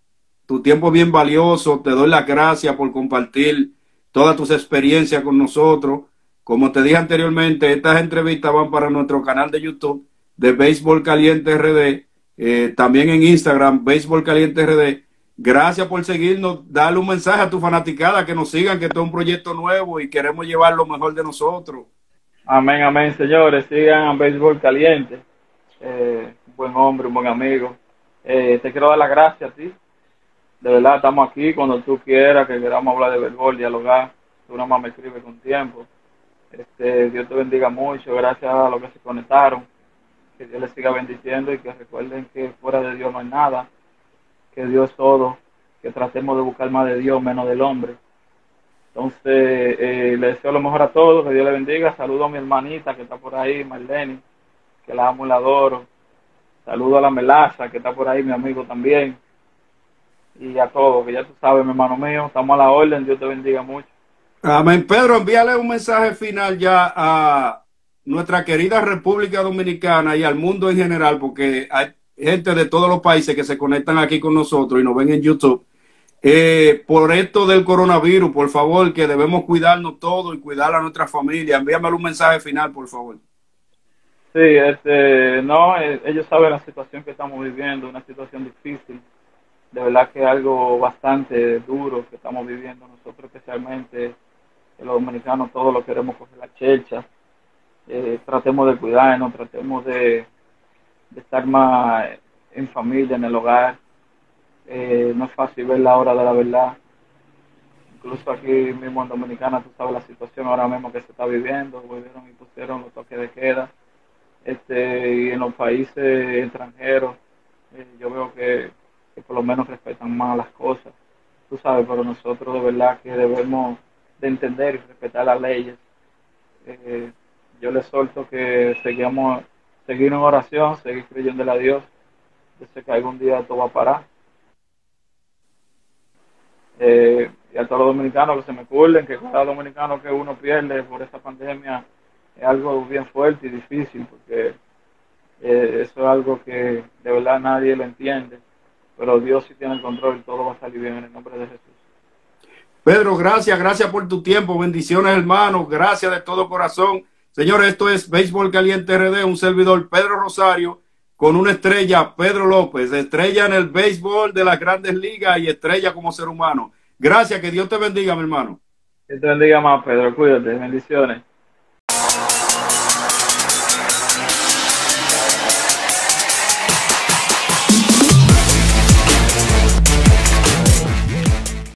tu tiempo es bien valioso. Te doy las gracias por compartir todas tus experiencias con nosotros. Como te dije anteriormente, estas entrevistas van para nuestro canal de YouTube de Béisbol Caliente RD, eh, también en Instagram, Béisbol Caliente RD. Gracias por seguirnos. Dale un mensaje a tu fanaticada que nos sigan, que esto es un proyecto nuevo y queremos llevar lo mejor de nosotros. Amén, amén, señores. Sigan a Béisbol Caliente. Eh, buen hombre, un buen amigo. Eh, te quiero dar las gracias a ti. De verdad, estamos aquí cuando tú quieras, que queramos hablar de béisbol, dialogar. Tú nada más me escribes con tiempo. Este, Dios te bendiga mucho. Gracias a los que se conectaron. Que Dios les siga bendiciendo y que recuerden que fuera de Dios no hay nada que Dios es todo, que tratemos de buscar más de Dios, menos del hombre. Entonces, eh, le deseo lo mejor a todos, que Dios le bendiga. Saludo a mi hermanita que está por ahí, Marlene, que la amo y la adoro. Saludo a la Melaza, que está por ahí, mi amigo también. Y a todos, que ya tú sabes, mi hermano mío, estamos a la orden, Dios te bendiga mucho. Amén. Pedro, envíale un mensaje final ya a nuestra querida República Dominicana y al mundo en general, porque hay gente de todos los países que se conectan aquí con nosotros y nos ven en YouTube. Eh, por esto del coronavirus, por favor, que debemos cuidarnos todos y cuidar a nuestra familia. Envíame un mensaje final, por favor. Sí, este, no, eh, ellos saben la situación que estamos viviendo, una situación difícil. De verdad que es algo bastante duro que estamos viviendo nosotros, especialmente los dominicanos, todos lo queremos coger la checha. Eh, tratemos de cuidarnos, tratemos de, de estar más en familia, en el hogar. Eh, no es fácil ver la hora de la verdad. Incluso aquí mismo en Dominicana, tú sabes la situación ahora mismo que se está viviendo, volvieron y pusieron los toques de queda. Este, y en los países extranjeros, eh, yo veo que, por lo menos respetan más las cosas. Tú sabes, pero nosotros de verdad que debemos de entender y respetar las leyes. Eh, yo les suelto que seguimos seguir en oración, seguir creyendo a Dios. Yo sé que algún día esto va a parar. Eh, y a todos los dominicanos que se me cuiden, que cada dominicano que uno pierde por esta pandemia es algo bien fuerte y difícil, porque eh, eso es algo que de verdad nadie lo entiende, pero Dios sí tiene el control y todo va a salir bien en el nombre de Jesús. Pedro, gracias, gracias por tu tiempo, bendiciones hermanos, gracias de todo corazón. Señores, esto es Béisbol Caliente RD, un servidor Pedro Rosario con una estrella, Pedro López, estrella en el béisbol de las grandes ligas y estrella como ser humano. Gracias, que Dios te bendiga, mi hermano. Que te bendiga más, Pedro. Cuídate, bendiciones.